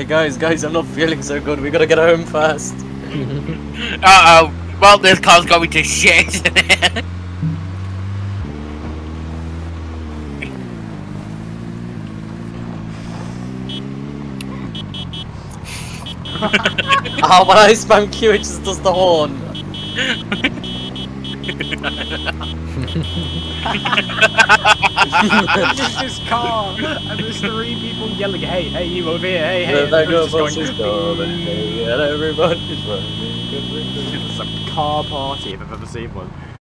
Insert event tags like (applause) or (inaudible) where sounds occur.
Hey guys, guys, I'm not feeling so good. We gotta get home fast. (laughs) Uh oh. Well, this car's going to shit. oh, (laughs) when I spam Q, it just does the horn. (laughs) It's this car, and there's three people yelling, "Hey, hey, you over here! Hey, hey!" Then and it's girl just buses going, coming, hey, and everybody's running. It's a car party if I've ever seen one.